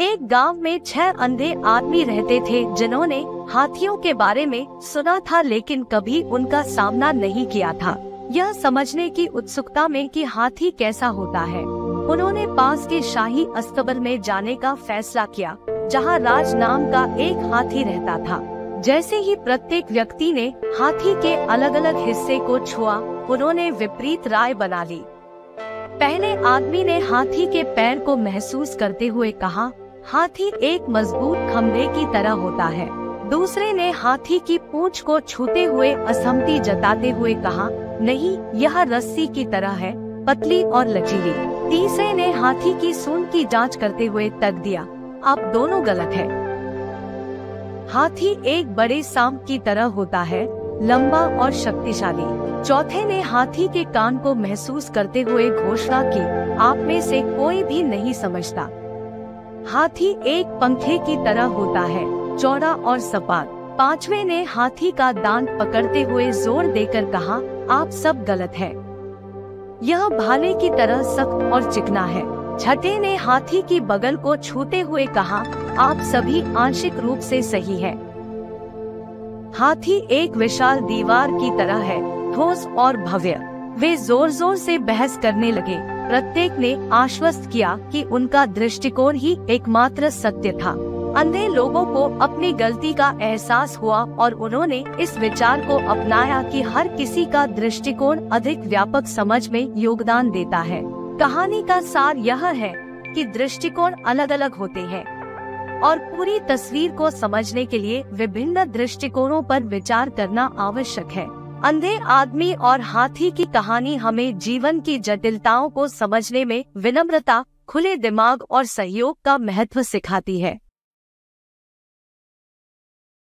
एक गाँव में छह अंधे आदमी रहते थे, जिन्होंने हाथियों के बारे में सुना था, लेकिन कभी उनका सामना नहीं किया था। यह समझने की उत्सुकता में कि हाथी कैसा होता है। उन्होंने पास के शाही अस्तबल में जाने का फैसला किया, जहाँ राज नाम का एक हाथी रहता था। जैसे ही प्रत्येक व्यक्ति ने हाथी के अलग अलग हिस्से को छुआ, उन्होंने विपरीत राय बना ली। पहले आदमी ने हाथी के पैर को महसूस करते हुए कहा हाथी एक मज़बूत खंभे की तरह होता है। दूसरे ने हाथी की पूंछ को छूते हुए असहमति जताते हुए कहा, नहीं, यह रस्सी की तरह है, पतली और लचीली। तीसरे ने हाथी की सून की जाँच करते हुए तक दिया, आप दोनों गलत है। हाथी एक बड़े सांप की तरह होता है, लंबा और शक्तिशाली। चौथे ने हाथी के कान को महसूस करते हुए घोषणा की, आप में से कोई भी नहीं समझता। हाथी एक पंखे की तरह होता है, चौड़ा और सपाट। पांचवे ने हाथी का दांत पकड़ते हुए ज़ोर देकर कहा, आप सब गलत है। यह भाले की तरह सख्त और चिकना है। छठे ने हाथी की बगल को छूते हुए कहा, आप सभी आंशिक रूप से सही है। हाथी एक विशाल दीवार की तरह है, ठोस और भव्य। वे ज़ोर ज़ोर से बहस करने लगे। प्रत्येक ने आश्वस्त किया कि उनका दृष्टिकोण ही एकमात्र सत्य था। अंधे लोगों को अपनी गलती का एहसास हुआ और उन्होंने इस विचार को अपनाया कि हर किसी का दृष्टिकोण अधिक व्यापक समझ में योगदान देता है। कहानी का सार यह है कि दृष्टिकोण अलग अलग होते हैं और पूरी तस्वीर को समझने के लिए विभिन्न दृष्टिकोणों पर विचार करना आवश्यक है। अंधे आदमी और हाथी की कहानी हमें जीवन की जटिलताओं को समझने में विनम्रता, खुले दिमाग और सहयोग का महत्व सिखाती है।